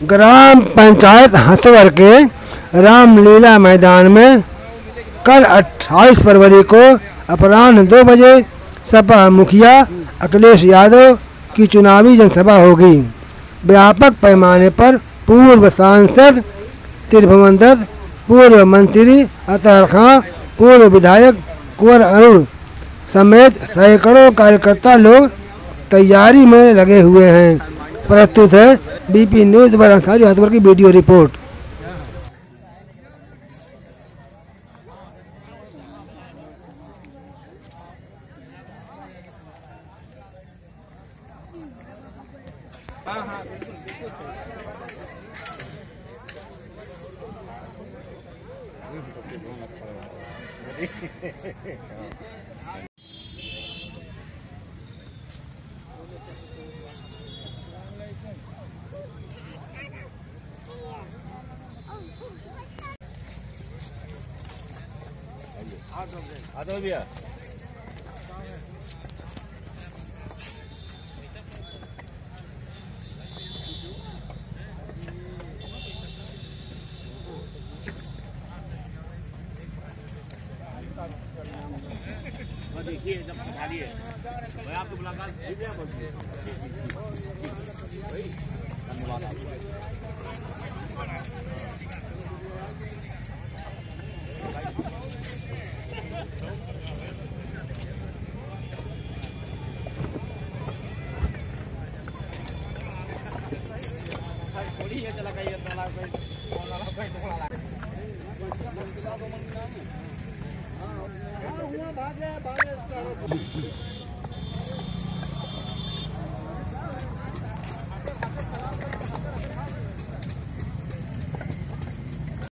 ग्राम पंचायत हथवर के रामलीला मैदान में कल 28 फरवरी को अपराह्न दो बजे सपा मुखिया अखिलेश यादव की चुनावी जनसभा होगी। व्यापक पैमाने पर पूर्व सांसद त्रिभुवन दत्त पूर्व मंत्री अतहर खां, पूर्व विधायक कुंवर अरुण समेत सैकड़ों कार्यकर्ता लोग तैयारी में लगे हुए हैं। प्रस्तुत है बीपी न्यूज़ अंसारी हथवर की वीडियो रिपोर्ट। आता भैया। देखिए जब संभालिए मैं आपकी मुलाकात है धन्यवाद आपको। लिए चला कहीं तला कोई कोना ला कोई कोना ला हाँ हुआ भाग ले भाग ले